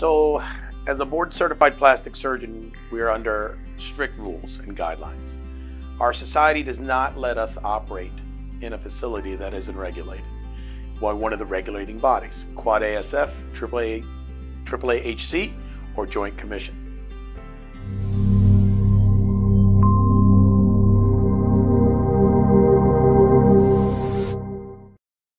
So, as a board certified plastic surgeon, we are under strict rules and guidelines. Our society does not let us operate in a facility that isn't regulated by one of the regulating bodies, Quad ASF, AAA, AAAHC, or Joint Commission.